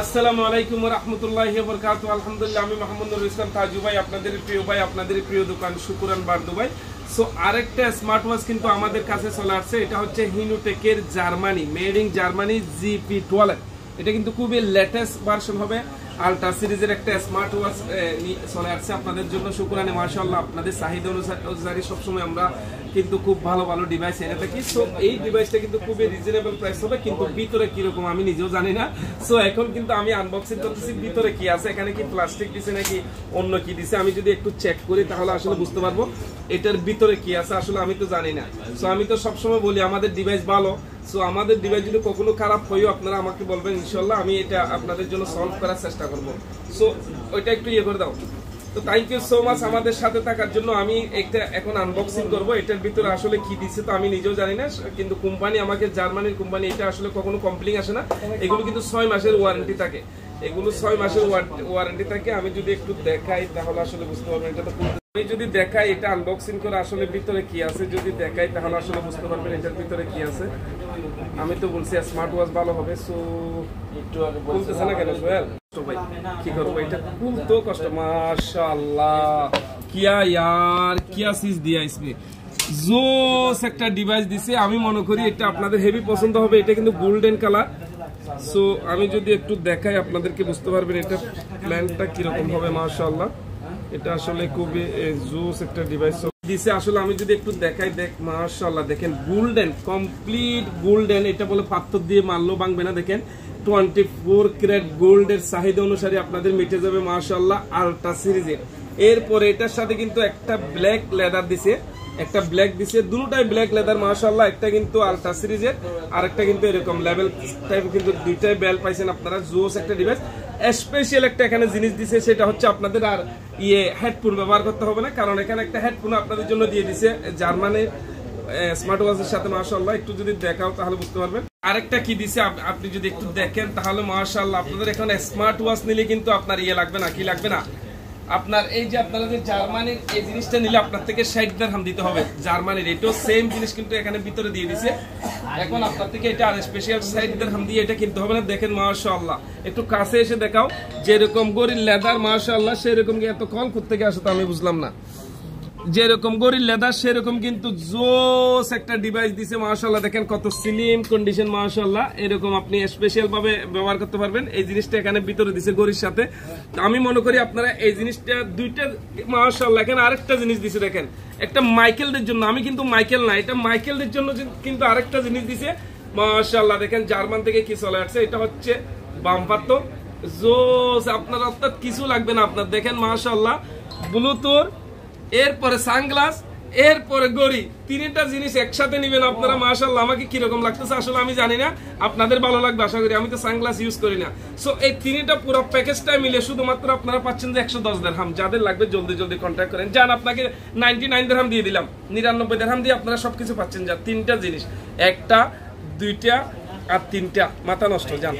আসসালামু আলাইকুম রহমতুল্লাহ বরকাত আলহামদুলিল্লাহ, আমি মোহাম্মদ নুরুল ইসলাম তাজু ভাই, আপনাদের প্রিয় ভাই, আপনাদের প্রিয় দোকান শুকুরান বারদুবাই সো আরেকটা স্মার্ট ওয়াচ কিন্তু আমাদের কাছে চলে আসছে, এটা হচ্ছে হিনুটেকের Germany made in Germany GP twelve এটা কিন্তু খুবই লেটেস্ট ভার্সন হবে। আলট্রা সিরিজের একটা স্মার্ট ওয়াচ চলে আসছে আপনাদের জন্য। শুকুরানি মার্শাল্লাহ আপনাদের চাহিদা অনুসারে সবসময় আমরা কিন্তু খুব ভালো ভালো ডিভাইস এনে থাকি। সো এই ডিভাইসটা কিন্তু খুবই রিজনেবল প্রাইস হবে, কিন্তু ভিতরে কীরকম আমি নিজেও জানি না। সো এখন কিন্তু আমি আনবক্সিং করতেছি, ভিতরে কি আছে, এখানে কি প্লাস্টিক দিছে নাকি অন্য কি দিছে, আমি যদি একটু চেক করি তাহলে আসলে বুঝতে পারব এটার ভিতরে কি আছে, আসলে আমি তো জানি না। সো আমি তো সবসময় বলি, আমাদের ডিভাইস ভালো। সো আমাদের ডিভাইস যদি কখনো খারাপ হয়েও, আপনারা আমাকে বলবেন ইনশাল্লাহ আমি এটা আপনাদের জন্য সলভ করার চেষ্টা করব। সো ওইটা একটু ইয়ে করে দাও। তো থ্যাংক ইউ সো মাচ আমাদের সাথে থাকার জন্য আমি একটা এখন আনবক্সিং করব। এটার ভিতরে আসলে কি দিচ্ছে তো আমি নিজেও জানি না, কিন্তু কোম্পানি আমাকে জার্মানির কোম্পানি এটা আসলে কখনো কমপ্লেন আসে না। এগুলো কিন্তু ছয় মাসের ওয়ারেন্টি থাকে। এগুলো ছয় মাসের ওয়ারেন্টি থাকে। আমি যদি একটু দেখাই তাহলে আসলে বুঝতে পারবেন, এটা তো আমি যদি দেখাই এটা আনবক্সিং করে আসলে ভিতরে কি আছে? যদি দেখাই তাহলে আসলে বুঝতে পারবেন এটার ভিতরে কি আছে। আমি তো বলছি স্মার্ট ওয়াচ ভালো হবে সো একটু আগে বলতেছে না কেন সোহেল? ভাই কি করব? এটা খুলতেও কষ্ট মাশাআল্লাহ। কিয়া ইয়ার কিয়া সিজ দিয়া ইসমে। জোস একটা ডিভাইস দিছে আমি মনে করি এটা আপনাদের হেভি পছন্দ হবে এটা কিন্তু গোল্ডেন কালার সো আমি যদি একটু দেখাই আপনাদেরকে বুঝতে পারবেন এটা প্ল্যানটা কীরকম হবে মাশাআল্লাহ। এটা আসলে খুবই জোস একটা ডিভাইস দিছে আসলে আমি যদি একটু দেখাই, দেখ মার্শাল্লাহ দেখেন গোল্ডেন কমপ্লিট গোল্ডেন এটা বলে পাথর দিয়ে মারলো ভাঙবে না, দেখেন টোয়েন্টি ফোর ক্যারেট গোল্ডের চাহিদা অনুসারে আপনাদের মিটে যাবে মার্শাল্লাহ আলট্রা সিরিজের এরপরে এটার সাথে কিন্তু একটা ব্ল্যাক লেদার দিছে। একটা ব্ল্যাক দিছে, দুটাই ব্ল্যাক লেদার মাশাআল্লাহ, একটা কিন্তু আলট্রা সিরিজের আর একটা কিন্তু এরকম লেভেল টাইপ কিন্তু দুইটাই বেল পাইছেন আপনারা, জোস একটা ডিভাইস স্পেশাল একটা এখানে জিনিস দিছে, সেটা হচ্ছে আপনাদের আর ইয়ে হেডফোন ব্যবহার করতে হবে না, কারণ এখানে একটা হেডফোন আপনাদের জন্য দিয়ে দিছে জার্মানির স্মার্ট ওয়াচের সাথে, মাশাআল্লাহ, একটু যদি দেখাও তাহলে বুঝতে পারবেন। আরেকটা কি দিছে আপনি যদি একটু দেখেন তাহলে, মাশাআল্লাহ, আপনাদের এখানে স্মার্ট ওয়াচ নিলে কিন্তু আপনার ইয়ে লাগবে না, কি লাগবে না? আপনার এই যে আপনারা যে জার্মানির এই জিনিসটা নিলে আপনার থেকে ষাট দাম দিতে হবে। জার্মানির, এটাও সেম জিনিস কিন্তু এখানে ভিতরে দিয়ে দিছে। এখন আপনার থেকে এটা আর স্পেশাল ষাট দাম দিয়ে এটা কিনতে হবে না। দেখেন, মাশাআল্লাহ। একটু কাছে এসে দেখাও। যেরকম গরির লেদার, মাশাআল্লাহ, সেরকম এত কল থেকে আসে তো আমি বুঝলাম না। যেরকম গরির লেদার, সেরকম কিন্তু জোস একটা ডিভাইস দিছে, মাশাআল্লাহ। দেখেন কত স্লিম কন্ডিশন মাশাআল্লাহ। এরকম আপনি স্পেশাল ভাবে ব্যবহার করতে পারবেন। এই জিনিসটা এখানে ভিতরে দিছে গরির সাথে। আমি মনে করি আপনারা এই জিনিসটা দুইটা, মাশাআল্লাহ। এখানে আরেকটা জিনিস দিছে, দেখেন। একটা মাইকেলদের জন্য, আমি কিন্তু মাইকেল না, এটা মাইকেলদের জন্য কিন্তু আরেকটা জিনিস দিছে। মাশাআল্লাহ, দেখেন জার্মান থেকে কি চলে আসছে, এটা হচ্ছে বাম্পার তো জোস, আপনার অর্থাৎ কিছু লাগবে না আপনার। দেখেন, মাশাআল্লাহ, ব্লুটুথ এরপরে সানগ্লাস এরপরে গড়ি। তিনটা জিনিস একসাথে নিবেন আপনারা মাশাল্লাহ আমাকে কীরকম লাগতেছে আসলে আমি জানি না। আপনাদের ভালো লাগবে আশা করি। আমি তো সানগ্লাস ইউজ করি না। সো এই তিনটা পুরো প্যাকেজটা মিলে শুধুমাত্র আপনারা পাচ্ছেন যে একশো দশ দেড়হাম যাদের লাগবে জলদি জলদি কন্ট্যাক্ট করেন। যান আপনাকে নাইনটি নাইন দেড়হাম দিয়ে দিলাম। নিরানব্বই দেড়হাম দিয়ে আপনারা সবকিছু পাচ্ছেন যা তিনটা জিনিস। একটা দুইটা আর তিনটা। মাথা নষ্ট যান।